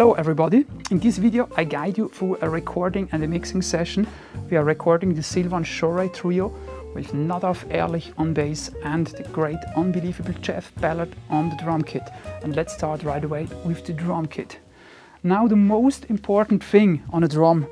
Hello everybody! In this video I guide you through a recording and a mixing session. We are recording the Silvan Joray trio with Nadav Erlich on bass and the great unbelievable Jeff Ballard on the drum kit. And let's start right away with the drum kit. Now the most important thing on a drum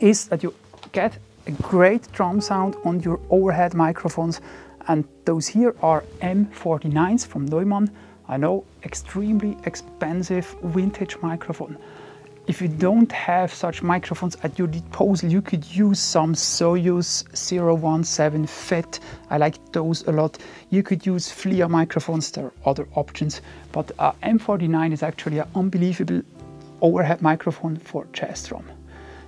is that you get a great drum sound on your overhead microphones and those here are M49s from Neumann I know, extremely expensive vintage microphone. If you don't have such microphones at your disposal, you could use some Soyuz 017 FET. I like those a lot. You could use FLIR microphones, there are other options. But uh, M49 is actually an unbelievable overhead microphone for jazz drum.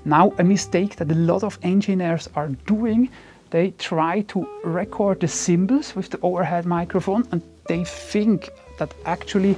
Now, a mistake that a lot of engineers are doing, they try to record the cymbals with the overhead microphone and they think that actually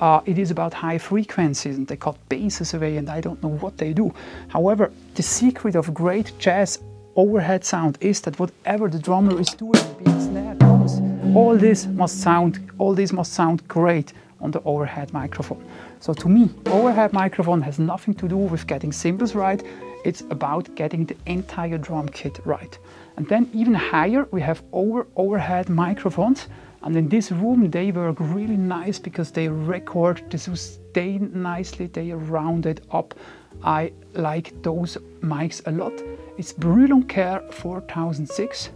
uh, it is about high frequencies and they cut basses away and I don't know what they do. However, the secret of great jazz overhead sound is that whatever the drummer is doing, be it snare, drums, all this must sound, all this must sound great on the overhead microphone. So to me, overhead microphone has nothing to do with getting cymbals right, it's about getting the entire drum kit right. And then even higher, we have over overhead microphones and in this room, they work really nice because they record the sustain nicely, they round it up. I like those mics a lot. It's Brüel & Kjær 4006.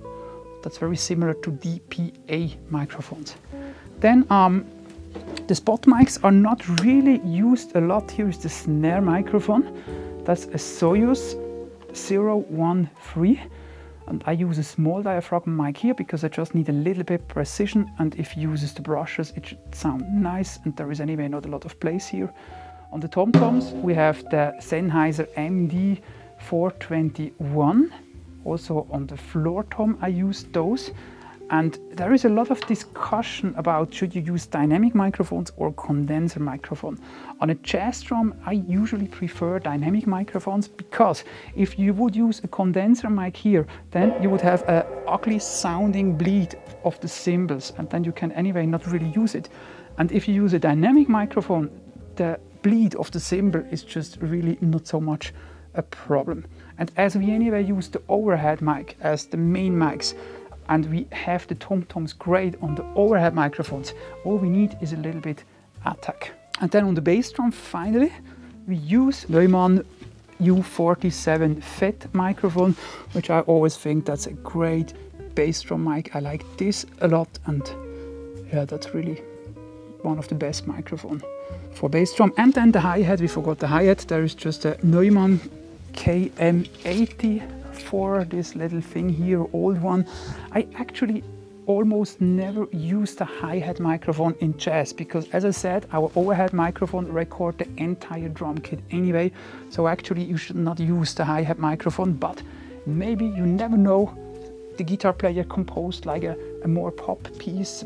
That's very similar to DPA microphones. Then um, the spot mics are not really used a lot. Here is the snare microphone. That's a Soyuz 013 and I use a small diaphragm mic here because I just need a little bit precision. And if you uses the brushes it should sound nice. And there is anyway not a lot of place here. On the tom-toms we have the Sennheiser MD 421 also on the floor tom I use those and there is a lot of discussion about should you use dynamic microphones or condenser microphone. On a jazz drum, I usually prefer dynamic microphones because if you would use a condenser mic here, then you would have a ugly sounding bleed of the cymbals and then you can anyway not really use it. And if you use a dynamic microphone, the bleed of the cymbal is just really not so much a problem. And as we anyway use the overhead mic as the main mics, and we have the tom-toms great on the overhead microphones. All we need is a little bit attack. And then on the bass drum, finally, we use Neumann U47 FET microphone, which I always think that's a great bass drum mic. I like this a lot and yeah, that's really one of the best microphone for bass drum. And then the hi-hat, we forgot the hi-hat. There is just a Neumann KM80 for this little thing here, old one. I actually almost never used a hi-hat microphone in jazz because as I said our overhead microphone record the entire drum kit anyway. So actually you should not use the hi-hat microphone but maybe you never know. The guitar player composed like a, a more pop piece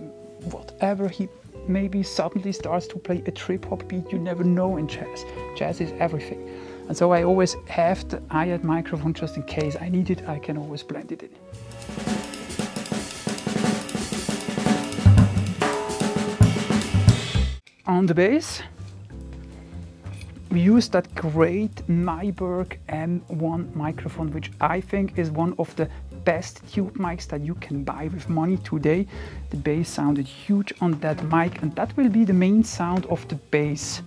whatever. He maybe suddenly starts to play a trip hop beat. You never know in jazz jazz is everything and so I always have the hi-hat microphone just in case I need it, I can always blend it in. On the bass, we use that great Nyberg M1 microphone, which I think is one of the best tube mics that you can buy with money today. The bass sounded huge on that mic and that will be the main sound of the bass.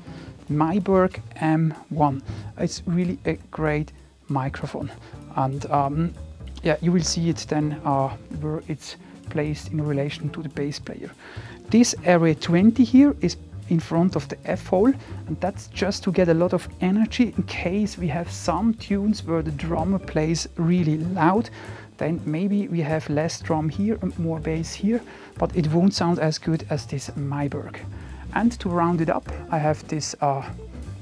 Nyberg M1. It's really a great microphone and um, yeah, you will see it then uh, where it's placed in relation to the bass player. This area 20 here is in front of the F hole and that's just to get a lot of energy in case we have some tunes where the drummer plays really loud then maybe we have less drum here and more bass here but it won't sound as good as this Nyberg. And to round it up, I have this uh,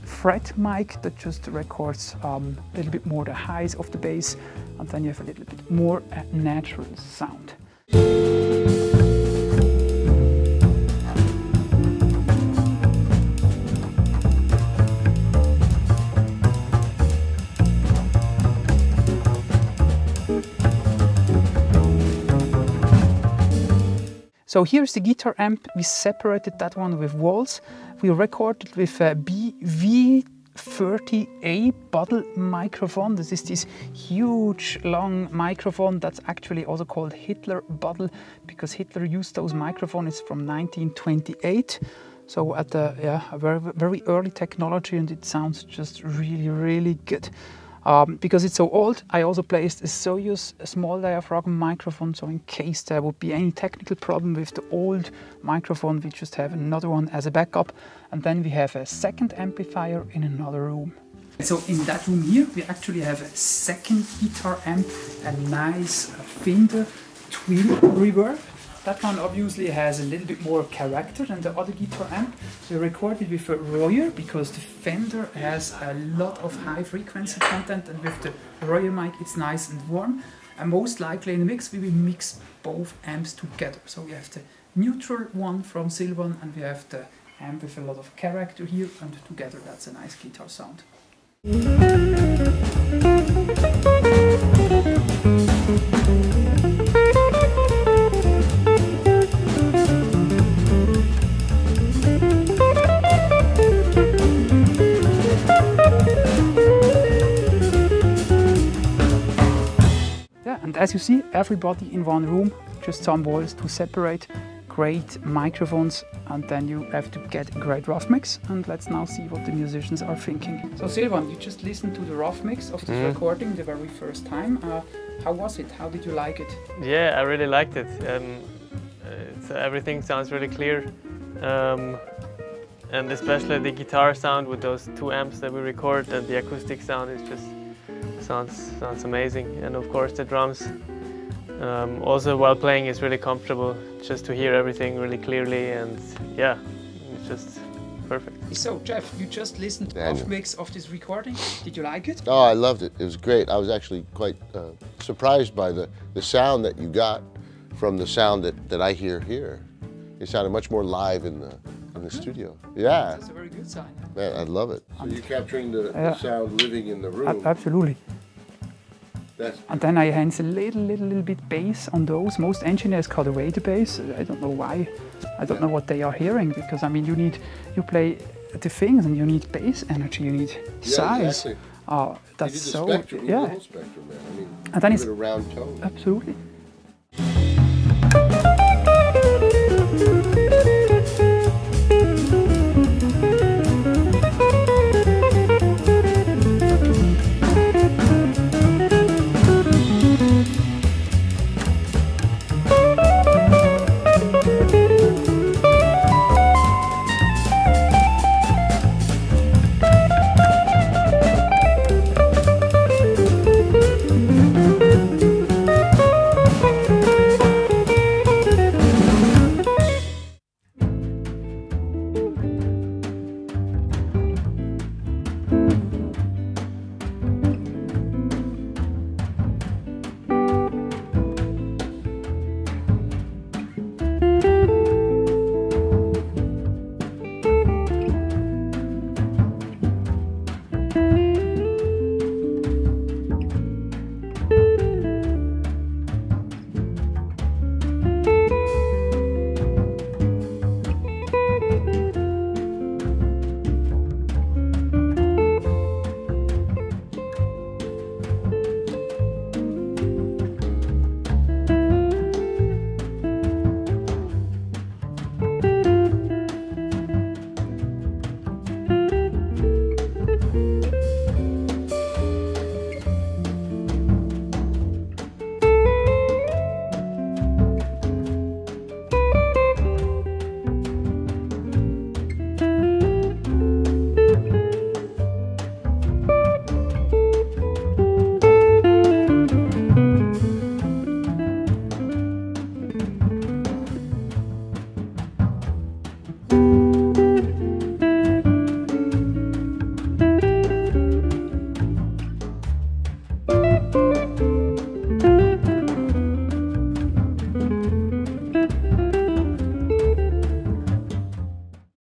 fret mic that just records um, a little bit more the highs of the bass, and then you have a little bit more uh, natural sound. So here's the guitar amp. We separated that one with walls. We recorded with a B V30A bottle microphone. This is this huge long microphone that's actually also called Hitler bottle because Hitler used those microphones from 1928. So at the yeah, a very very early technology and it sounds just really really good. Um, because it's so old, I also placed a Soyuz small diaphragm microphone, so in case there would be any technical problem with the old microphone, we just have another one as a backup. And then we have a second amplifier in another room. So in that room here, we actually have a second guitar amp, a nice Fender twin reverb. That one obviously has a little bit more character than the other guitar amp. We recorded with a Royer because the Fender has a lot of high frequency content and with the Royer mic it's nice and warm. And most likely in the mix we will mix both amps together. So we have the neutral one from Silvan and we have the amp with a lot of character here and together that's a nice guitar sound. As you see, everybody in one room, just some walls to separate, great microphones, and then you have to get a great rough mix. And let's now see what the musicians are thinking. So Silvan, you just listened to the rough mix of this mm. recording the very first time. Uh, how was it? How did you like it? Yeah, I really liked it. Um, everything sounds really clear. Um, and especially the guitar sound with those two amps that we record and the acoustic sound is just sounds sounds amazing. And of course the drums. Um, also while playing is really comfortable just to hear everything really clearly and yeah, it's just perfect. So Jeff, you just listened to the mix of this recording. Did you like it? Oh, I loved it. It was great. I was actually quite uh, surprised by the, the sound that you got from the sound that, that I hear here. It sounded much more live in the in the studio. Yeah. That's a very good sign. Man, I love it. So you're capturing the, the sound living in the room. absolutely. And then I enhance a little, little, little bit bass on those. Most engineers cut away the bass. I don't know why. I don't know what they are hearing because I mean, you need, you play the things and you need bass energy, you need yeah, size. Exactly. Uh, that's so spectrum, yeah. Spectrum, I mean, and then it's a round tone. Absolutely.